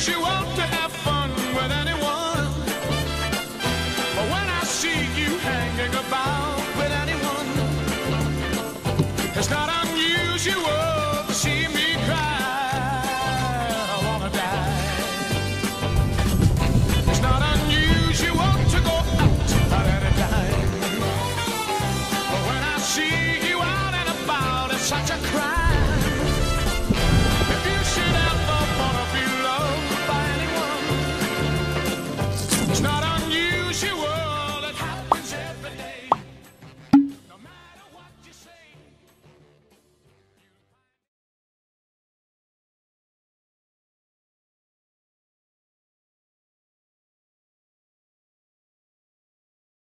She wants to have fun with anyone. But when I see you hanging about with anyone, it's not unusual to see me cry. I wanna die. It's not unusual to go out at any time. But when I see you out and about, it's such a crime.